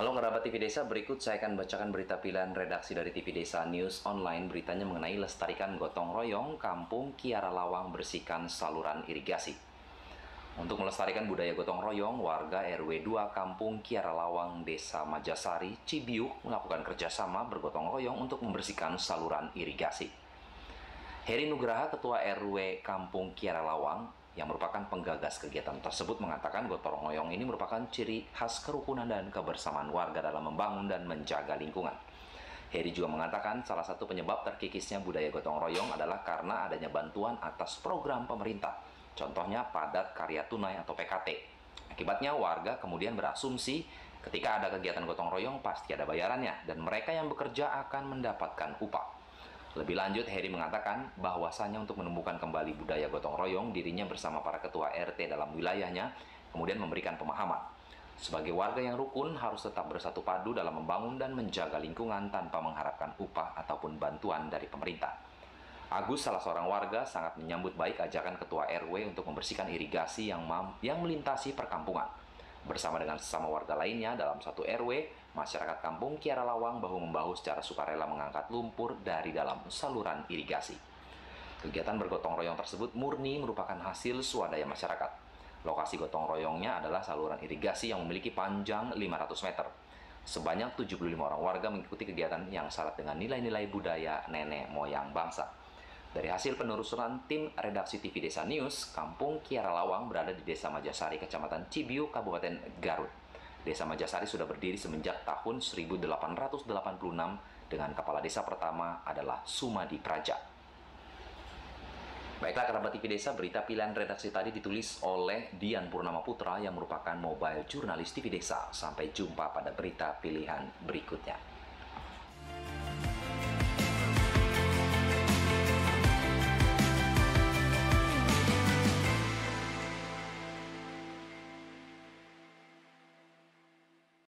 Halo kerabat TV Desa, berikut saya akan bacakan berita pilihan redaksi dari TV Desa News Online. Beritanya mengenai lestarikan gotong royong kampung Kiara Lawang bersihkan saluran irigasi. Untuk melestarikan budaya gotong royong, warga RW 2 Kampung Kiara Lawang, Desa Majasari, Cibiuk melakukan kerjasama bergotong royong untuk membersihkan saluran irigasi. Heri Nugraha, Ketua RW Kampung Kiara Lawang, yang merupakan penggagas kegiatan tersebut mengatakan gotong royong ini merupakan ciri khas kerukunan dan kebersamaan warga dalam membangun dan menjaga lingkungan. Heri juga mengatakan salah satu penyebab terkikisnya budaya gotong royong adalah karena adanya bantuan atas program pemerintah, contohnya padat karya tunai atau PKT. Akibatnya warga kemudian berasumsi ketika ada kegiatan gotong royong pasti ada bayarannya dan mereka yang bekerja akan mendapatkan upah. Lebih lanjut, Heri mengatakan bahwasannya untuk menumbuhkan kembali budaya gotong royong, dirinya bersama para ketua RT dalam wilayahnya kemudian memberikan pemahaman. Sebagai warga yang rukun harus tetap bersatu padu dalam membangun dan menjaga lingkungan tanpa mengharapkan upah ataupun bantuan dari pemerintah. Agus, salah seorang warga, sangat menyambut baik ajakan ketua RW untuk membersihkan irigasi yang, yang melintasi perkampungan. Bersama dengan sesama warga lainnya dalam satu RW, masyarakat kampung Kiara Lawang bahu-membahu secara sukarela mengangkat lumpur dari dalam saluran irigasi. Kegiatan bergotong royong tersebut murni merupakan hasil swadaya masyarakat. Lokasi gotong royongnya adalah saluran irigasi yang memiliki panjang 500 meter. Sebanyak 75 orang warga mengikuti kegiatan yang syarat dengan nilai-nilai budaya nenek moyang bangsa. Dari hasil penelusuran tim redaksi TV Desa News, Kampung Kiara Lawang berada di Desa Majasari, Kecamatan Cibiu, Kabupaten Garut. Desa Majasari sudah berdiri semenjak tahun 1886 dengan kepala desa pertama adalah Sumadi Praja. Baiklah kerabat TV Desa, berita pilihan redaksi tadi ditulis oleh Dian Purnama Putra yang merupakan mobile jurnalis TV Desa. Sampai jumpa pada berita pilihan berikutnya.